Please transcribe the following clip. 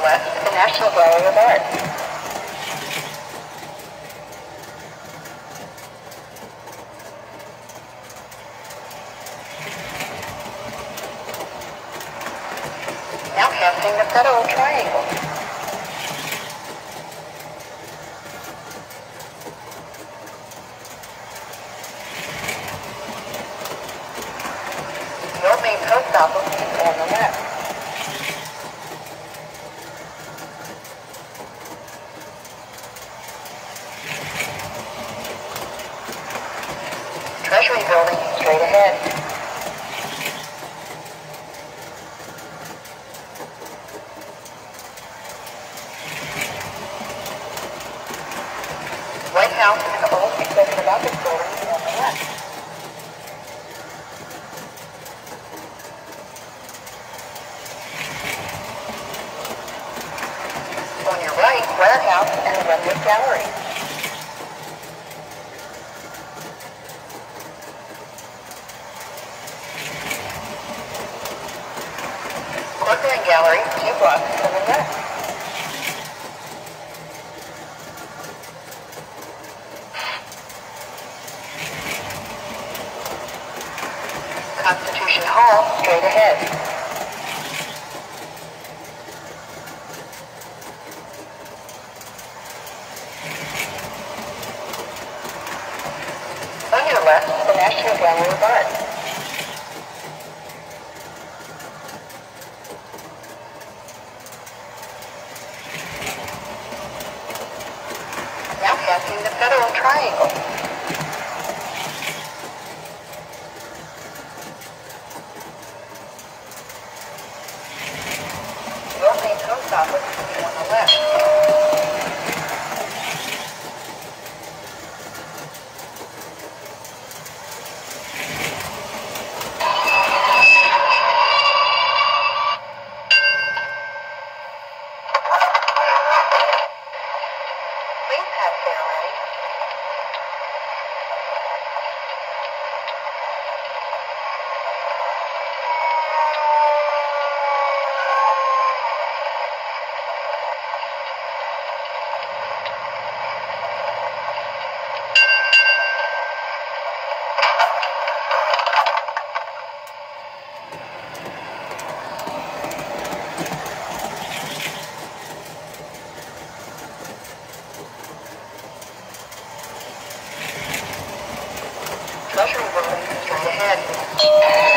your left, the National Gallery of Art. Now passing the Federal Triangle. Main post office is on the left. Treasury building straight ahead. White House and the old executive office building on the left. On your right, Blair House and the Gallery. Corcoran Gallery, two blocks to the left. Constitution Hall, straight ahead. On your left, the National Gallery of Art. Passing the Federal Triangle. Old main post office is on the left. ahead.